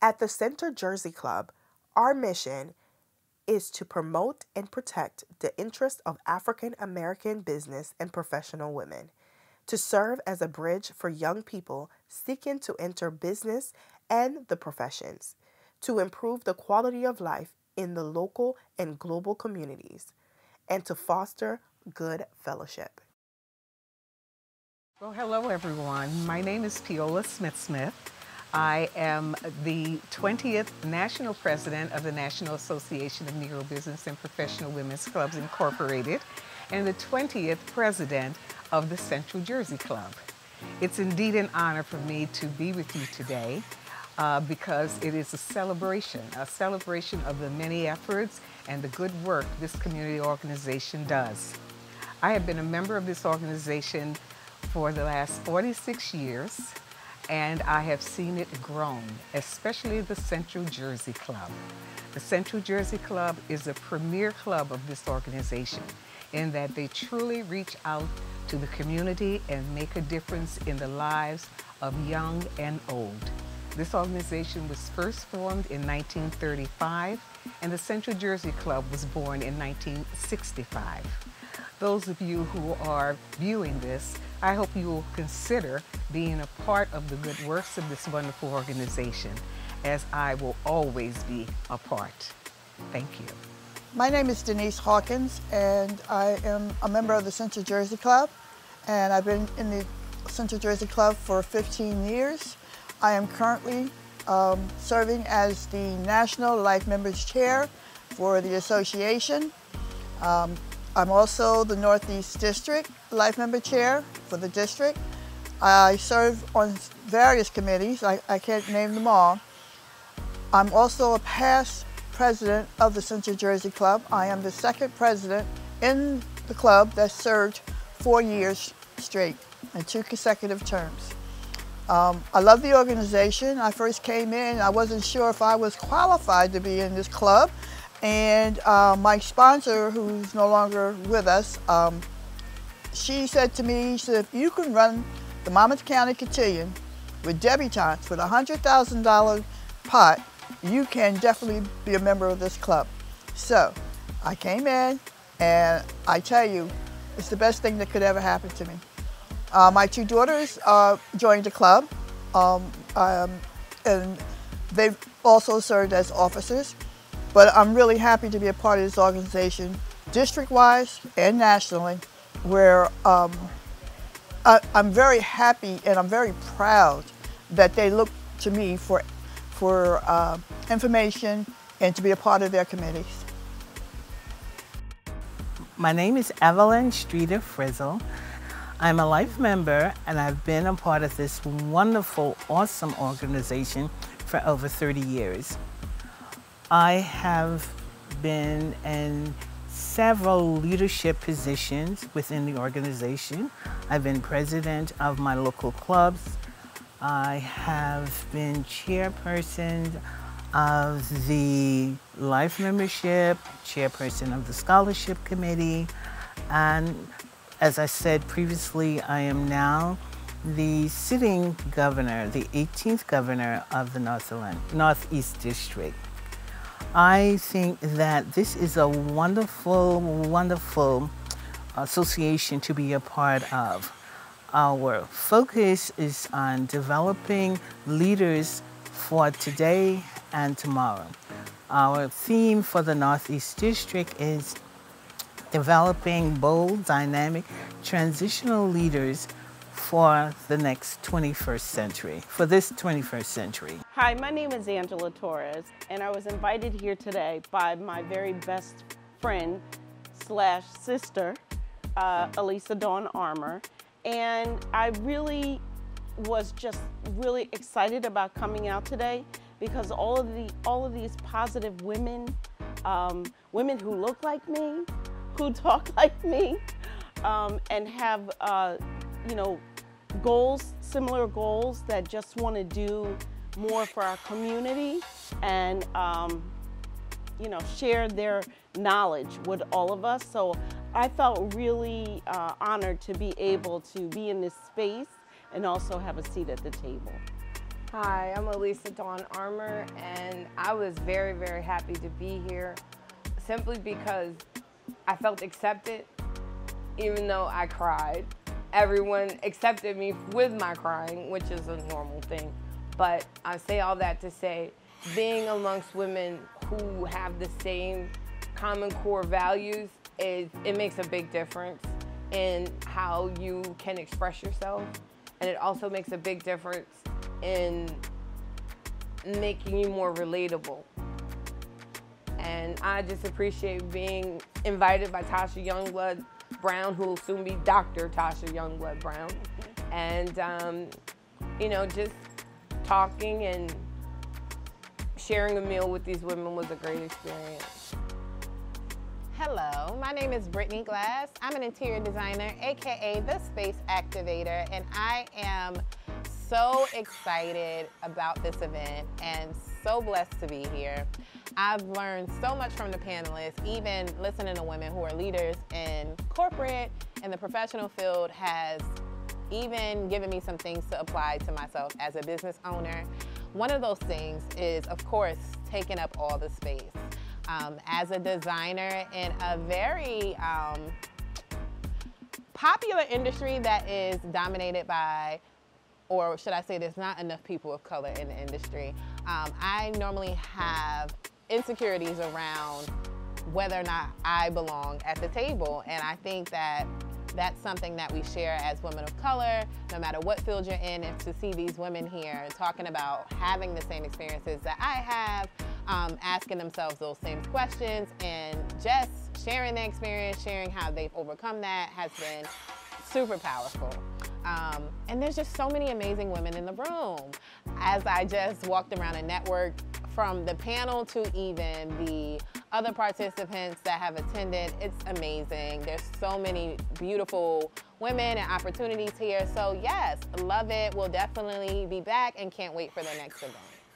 At the Central Jersey Club, our mission is to promote and protect the interests of African American business and professional women, to serve as a bridge for young people seeking to enter business and the professions, to improve the quality of life in the local and global communities, and to foster good fellowship. Well, hello everyone. My name is Piola Smith Smith. I am the 20th National President of the National Association of Negro Business and Professional Women's Clubs Incorporated and the 20th President of the Central Jersey Club. It's indeed an honor for me to be with you today uh, because it is a celebration, a celebration of the many efforts and the good work this community organization does. I have been a member of this organization for the last 46 years and I have seen it grown, especially the Central Jersey Club. The Central Jersey Club is a premier club of this organization in that they truly reach out to the community and make a difference in the lives of young and old. This organization was first formed in 1935 and the Central Jersey Club was born in 1965. Those of you who are viewing this I hope you will consider being a part of the good works of this wonderful organization, as I will always be a part. Thank you. My name is Denise Hawkins, and I am a member of the Central Jersey Club, and I've been in the Central Jersey Club for 15 years. I am currently um, serving as the National Life Members Chair for the association. Um, I'm also the Northeast District Life Member Chair for the district. I serve on various committees. I, I can't name them all. I'm also a past president of the Central Jersey Club. I am the second president in the club that served four years straight in two consecutive terms. Um, I love the organization. I first came in, I wasn't sure if I was qualified to be in this club. And uh, my sponsor, who's no longer with us, um, she said to me, she said, if you can run the Monmouth County Cotillion with debutantes with a $100,000 pot, you can definitely be a member of this club. So I came in and I tell you, it's the best thing that could ever happen to me. Uh, my two daughters uh, joined the club um, um, and they've also served as officers. But I'm really happy to be a part of this organization, district-wise and nationally, where um, I, am very happy and I'm very proud that they look to me for, for uh, information and to be a part of their committees. My name is Evelyn Streeter Frizzle. I'm a life member and I've been a part of this wonderful, awesome organization for over 30 years. I have been in several leadership positions within the organization. I've been president of my local clubs. I have been chairperson of the life membership, chairperson of the scholarship committee, and as I said previously, I am now the sitting governor, the 18th governor of the Northland, Northeast District. I think that this is a wonderful, wonderful association to be a part of. Our focus is on developing leaders for today and tomorrow. Our theme for the Northeast District is developing bold, dynamic, transitional leaders for the next 21st century, for this 21st century. Hi, my name is Angela Torres, and I was invited here today by my very best friend slash sister, uh, Elisa Dawn Armour, and I really was just really excited about coming out today because all of the all of these positive women, um, women who look like me, who talk like me, um, and have uh, you know goals, similar goals that just want to do more for our community and um, you know share their knowledge with all of us. So I felt really uh, honored to be able to be in this space and also have a seat at the table. Hi, I'm Elisa Dawn Armour, and I was very, very happy to be here simply because I felt accepted, even though I cried. Everyone accepted me with my crying, which is a normal thing. But I say all that to say, being amongst women who have the same common core values is it makes a big difference in how you can express yourself and it also makes a big difference in making you more relatable. And I just appreciate being invited by Tasha Youngblood Brown, who will soon be Dr. Tasha Youngblood Brown. And, um, you know, just talking and sharing a meal with these women was a great experience. Hello, my name is Brittany Glass. I'm an interior designer, AKA the Space Activator, and I am so excited about this event and so blessed to be here. I've learned so much from the panelists, even listening to women who are leaders in corporate and the professional field has even given me some things to apply to myself as a business owner. One of those things is, of course, taking up all the space. Um, as a designer in a very um, popular industry that is dominated by or should I say there's not enough people of color in the industry, um, I normally have insecurities around whether or not I belong at the table. And I think that that's something that we share as women of color, no matter what field you're in, and to see these women here talking about having the same experiences that I have, um, asking themselves those same questions, and just sharing their experience, sharing how they've overcome that has been super powerful. Um, and there's just so many amazing women in the room. As I just walked around and networked from the panel to even the other participants that have attended, it's amazing. There's so many beautiful women and opportunities here. So yes, love it. We'll definitely be back and can't wait for the next event.